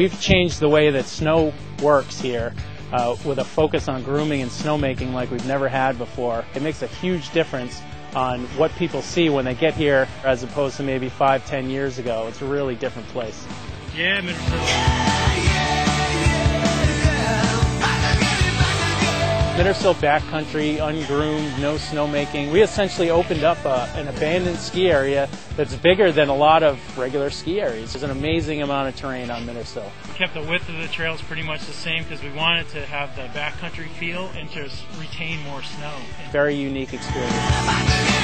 we've changed the way that snow works here uh, with a focus on grooming and snowmaking like we've never had before. It makes a huge difference on what people see when they get here as opposed to maybe five, ten years ago. It's a really different place. Yeah, Mittersill backcountry, ungroomed, no snowmaking. We essentially opened up a, an abandoned ski area that's bigger than a lot of regular ski areas. There's an amazing amount of terrain on Mittersill. We kept the width of the trails pretty much the same because we wanted to have the backcountry feel and to retain more snow. Very unique experience.